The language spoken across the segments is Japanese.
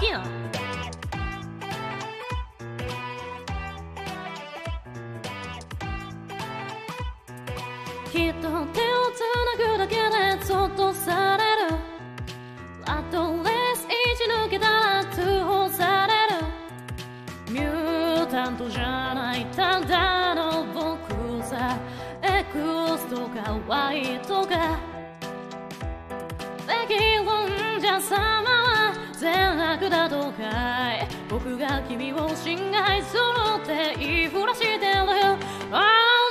きっと手をつなぐだけでそっとされる。アドレス一抜けたら通報される。ミュータントじゃないただの僕さ。X とか Y とか。くだとかい。僕が君を侵害するって言いふらしてる。Oh,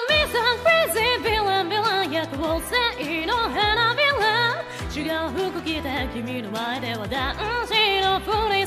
Mr. Crazy Villain Villain 夜行性の変なヴィラン違う服着て君の前では男子のふり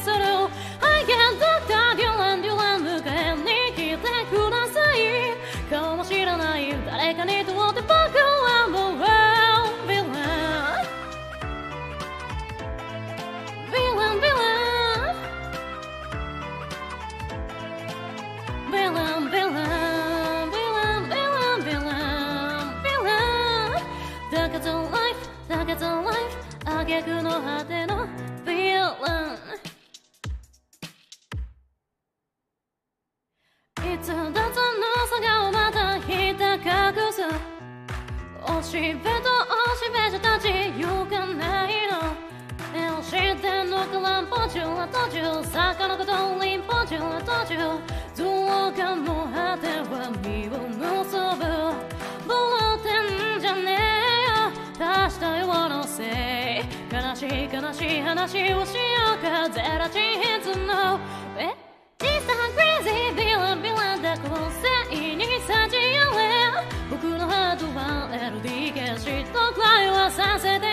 果ての Villain いつだとの差がまたひた隠す。おしべと話をしようか。ゼラチンヒの。え？さクイジビランビランだ混戦にさじあれ。僕のハートは LDK 嫉妬くらいはさせて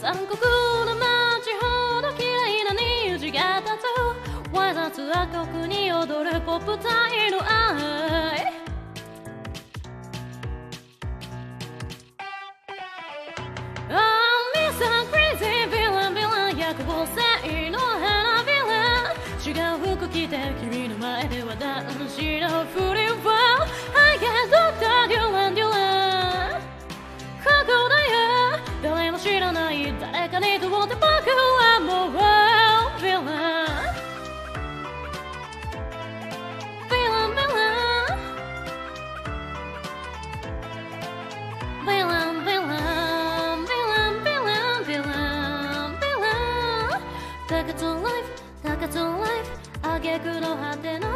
残酷な街ほど綺麗な虹が立つわざと赤くに踊るポップ隊の愛。違う服着て君の前では男子のふ Janeiro onde paga o amor ao vilã Vilã, villain, villain, villain, villain, villain, villain, villain, villain. it to life, take to life. あげくの果ての